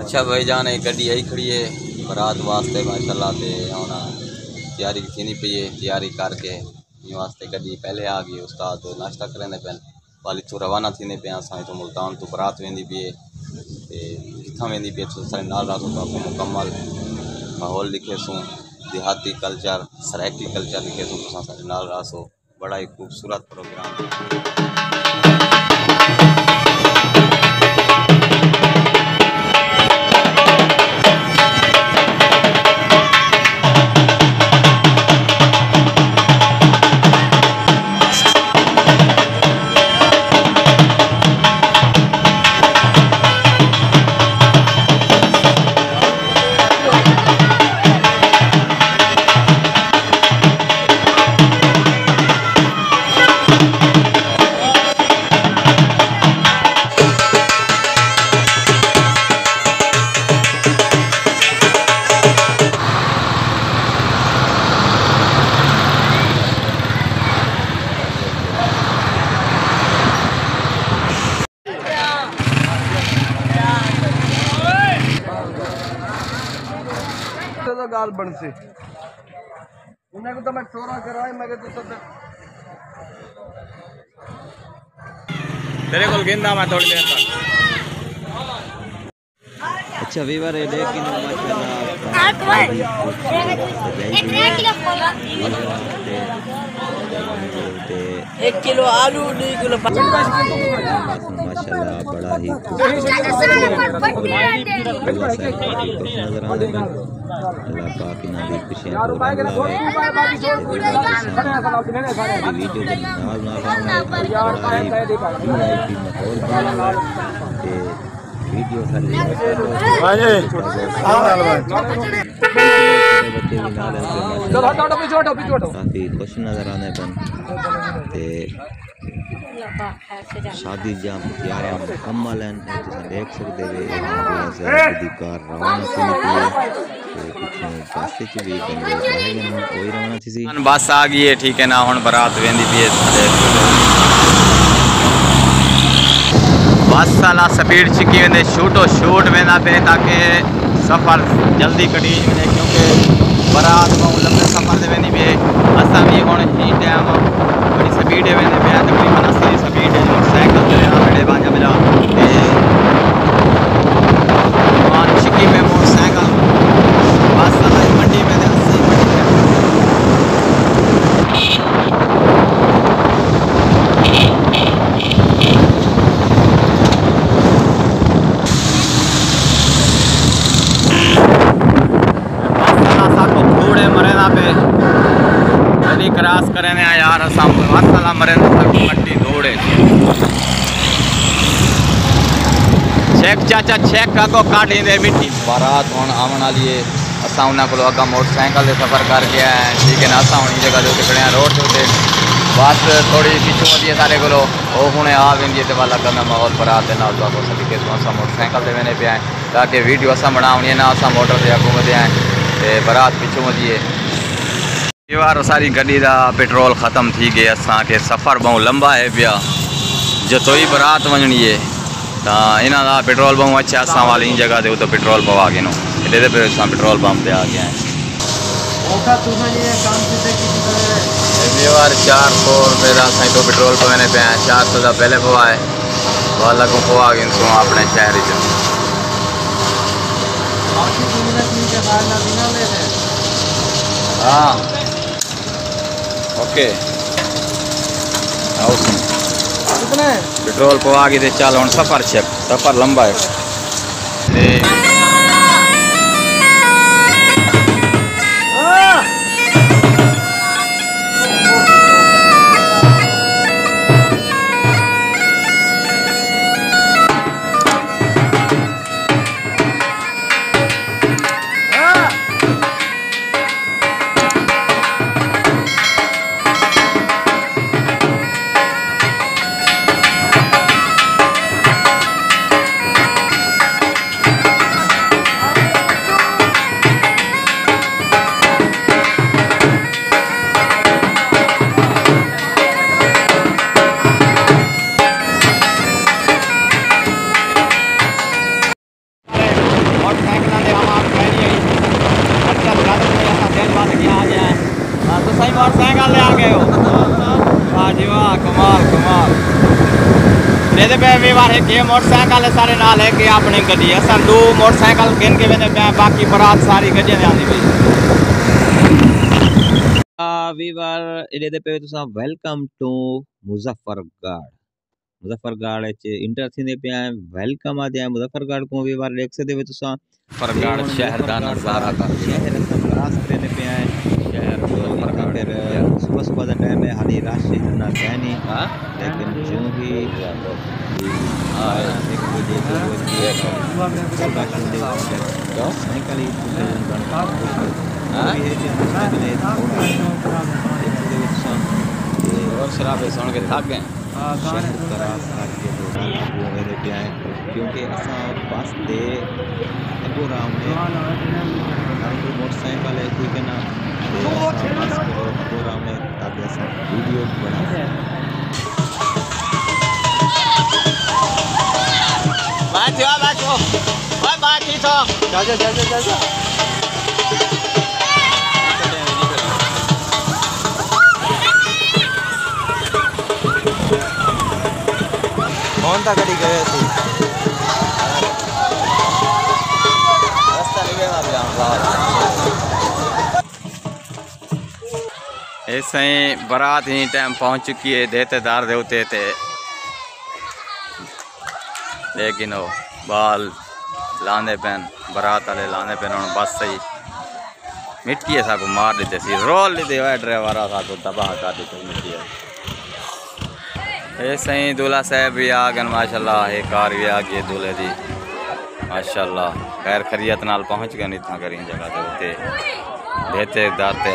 اچھا بھائی جان، ایک گڈی آئی کھڑی ہے۔ برات واسطے ماشاء اللہ تے ہونا تیاری تھینی پئی ہے، تیاری کر کے۔ یہ واسطے گڈی پہلے آ گئی استاد ناشتہ کرنے پہن والی تو روانہ تھینے پہ اساں تو ملتان تو برات ویندی پئی ہے۔ تے کتھاں ویندی پئی تو سارے نال راتوں تو مکمل ماحول لکھے سوں دیہاتی کلچر سرائکی کلچر لکھے سوں تو سارے نال راسو۔ بڑا ہی خوبصورت پروگرام۔ گال بن سی انہیں کو تو میں ٹورا کرائے میں تو سب۔ تیرے کول گیندا میں تھوڑی دیر تک اچھا ویور ہے لیکن ایک کلو آلو دو کلو بڑا ہی نظر اللہ پاک خوشیاں ویڈیو دے نال نال ویڈیو کافی خوش نظر آنے پن تے شادی جام تیاریاں مکمل ہیں تساں دیکھ سکدے کار روانہ تھی بس آ گئی ہے ٹھیک ہے نا ہن برات ویندی پئی بس والا سپیڈ چکی ویندے شوٹو شوٹ ویندا پہ تاکہ سفر جلدی کٹی ونے کیونکہ برات بہت لمبے سفر دے ویندی پئی اساں بھی ہن ہی ٹائم بڑی سپیڈ ویندے پہ تقریباً اسی سپیڈ موٹر سائیکل تے آ میرے بانجا ملا تے مان چکی میں موٹر سائیکل بس والا منڈی میں تے اسی منڈی میں کو گھوڑے مرے نا پہ گلی کرے نا یار اساں مسئلہ مرے مٹی دوڑے۔ چیک چاچا، چیک کا کو کاٹیں دے، مٹی۔ بارات ہن آون والی ہے۔ اساں انہاں کولو اگا موٹر سائیکل دے سفر کر کے آئے ٹھیک ہے نا، اساں ہن جگہ دے کھڑے روڈ تے بس تھوڑی جی پیچھے ہوندی ہے سارے کولو او ہنے آ ویندی ہے تے والا ماحول برات دے نال تو سبھی تو اساں موٹر سائیکل تے وینے پے آئے تاکہ ویڈیو اساں بناونی ہے نا یہ بار ساری گڈی دا پیٹرول ختم تھی گئے اساں کے سفر بہت لمبا ہے پیا جتوئی برات ونجنی ہے تا انہاں دا پیٹرول بہت اچھا اساں والی جگہ تے تو پیٹرول پوا گئے نو۔ ایڈے پہ اساں پیٹرول پمپ تے آ گئے ہیں۔ اوکھا تساں یہ کام کیتے کی کرے یہ چار سو روپے دا سائیں تو پیٹرول پوانے پہ ہیں چار سو دا پہلے پوا ہے والا کو پوا گئے سو اپنے شہر وچ باقی دنیا کی کے بعد نہ بنا لے ہاں۔ اوکے۔ کتنے؟ پیٹرول پوا گئے تے چل ہن سفر چیک۔ سفر لمبا ہے۔ کہ موٹر سائیکل سارے نال ہے کہ اپنی گڈی اساں دو موٹر سائیکل گن کے وینے پہ باقی برات ساری گڈیاں دے آندی پئی۔ ویوار ایڈے دے پہ تساں ویلکم ٹو مظفر گڑھ مظفر گڑھ وچ انٹر تھیندے پیا ویلکم آ دیا مظفر گڑھ کو ویوار دیکھ سکدے ہو تساں۔ فرگڑ شہر دا نظارہ کر شہر اساں کراس کرنے پیا شہر شہر پھر صبح صبح دا ٹائم ہے۔ رش اتنا ہے نہیں ہاں؟ لیکن جو ہی اور شرابے سن کے تھک گئے کیونکہ اساں بس دے اگو رام نے موٹر سائیکل ہے ٹھیک ہے اگو رام نے تاکہ ویڈیو بنا کون تھا برات ہی ٹائم پہنچ چکی ہے دار دے ہوتے تے لیکن وہ بال لاندے پین برات والے لاندے پین ہوں بس صحیح مٹی ہے ساکو، مار دیتے سی، رول لیتے ہوئے ڈرائیور ساکو، تباہ کر دیتے مٹی ہے۔ ایسے ہی دولہا صاحب بھی آ گئے ماشاء یہ کار بھی آ گئی دولہے دی۔ ماشاء اللہ خیر خریت نال پہنچ گئے اتنا کریں جگہ تے ہوتے دیتے دار تے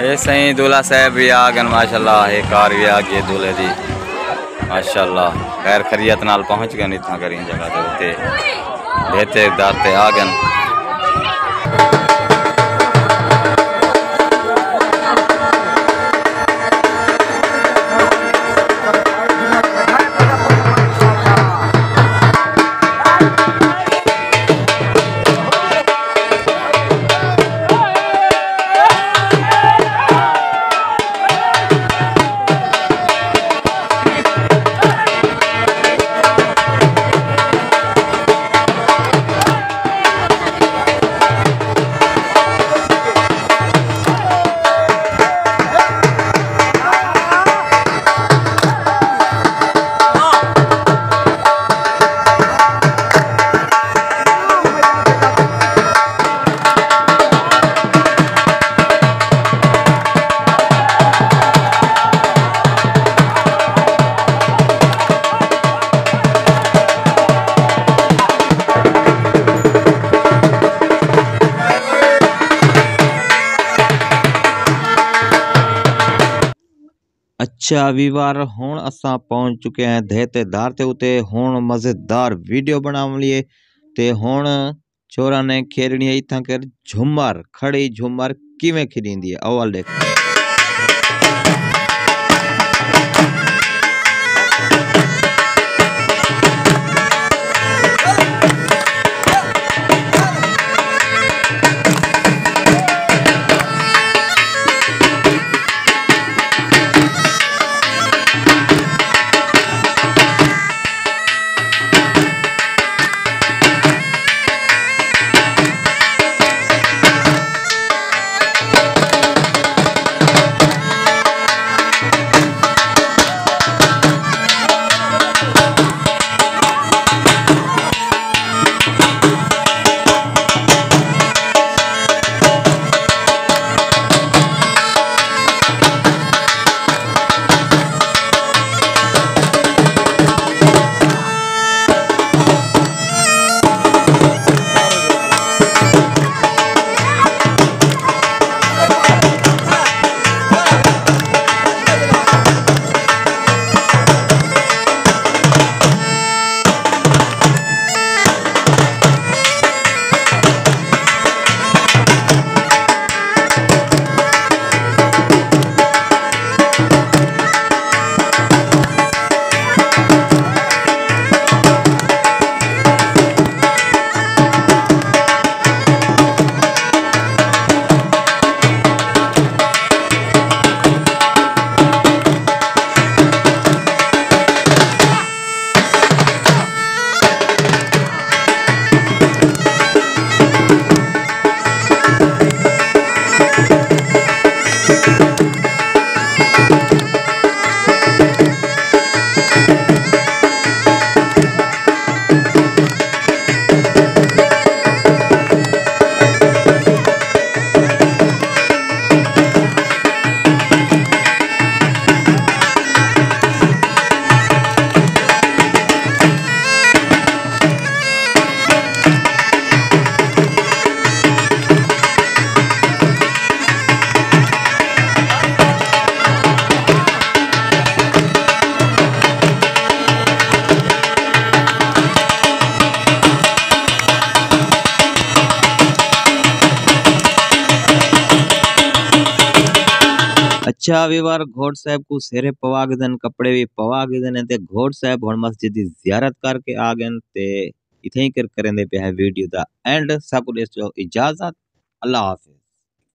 اے سائیں دولہ صاحب بھی آگن ماشاءاللہ، اے کار بھی آگئے دولے دی۔ ماشاءاللہ، خیر خریت نال پہنچ گئے اتنا کریں جگہ دے ہوتے بہتے دارتے آگن ਅੱਛਾ ਵੀਵਾਰ ਹੁਣ ਅਸਾਂ ਪਹੁੰਚ ਚੁੱਕੇ ਹਾਂ ਦੇਹਤੇਦਾਰ ਤੇ ਉਤੇ ਹੁਣ ਮਜ਼ੇਦਾਰ ਵੀਡੀਓ ਬਣਾਉਣ ਲਈ ਤੇ ਹੁਣ ਚੋਰਾਂ ਨੇ ਖੇਡਣੀ ਹੈ ਇਥਾਂ ਕਰ ਝੁਮਰ ਖੜੀ ਝੁਮਰ ਕਿਵੇਂ ਖਿੰਦੀ ਹੈ ਅਵਲ ਦੇਖ چی بار گوٹ سائب کو سیر پو گئے کپڑے بھی پو گئے گوڑ سائب مسجد کی زیارت کر کے آ گئے پی ویڈیو سب کچھ اجازت اللہ حافظ